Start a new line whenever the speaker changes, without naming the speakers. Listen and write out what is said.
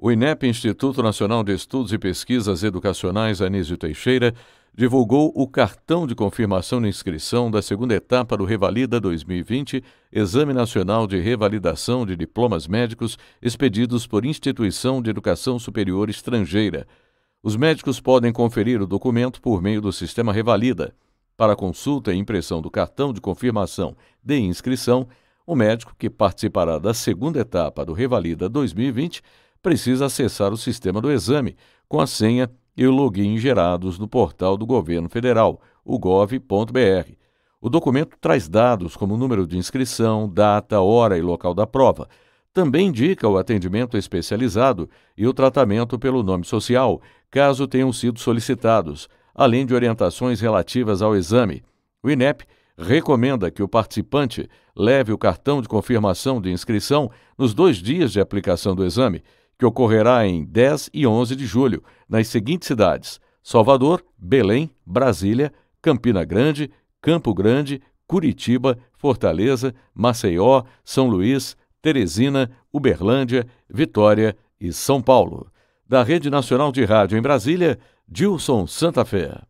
O INEP, Instituto Nacional de Estudos e Pesquisas Educacionais Anísio Teixeira, divulgou o cartão de confirmação de inscrição da segunda etapa do Revalida 2020, Exame Nacional de Revalidação de Diplomas Médicos expedidos por instituição de educação superior estrangeira. Os médicos podem conferir o documento por meio do sistema Revalida. Para consulta e impressão do cartão de confirmação de inscrição, o médico que participará da segunda etapa do Revalida 2020 precisa acessar o sistema do exame com a senha e o login gerados no portal do governo federal, o gov.br. O documento traz dados como número de inscrição, data, hora e local da prova. Também indica o atendimento especializado e o tratamento pelo nome social, caso tenham sido solicitados, além de orientações relativas ao exame. O INEP recomenda que o participante leve o cartão de confirmação de inscrição nos dois dias de aplicação do exame que ocorrerá em 10 e 11 de julho, nas seguintes cidades: Salvador, Belém, Brasília, Campina Grande, Campo Grande, Curitiba, Fortaleza, Maceió, São Luís, Teresina, Uberlândia, Vitória e São Paulo. Da Rede Nacional de Rádio em Brasília, Dilson Santa Fé.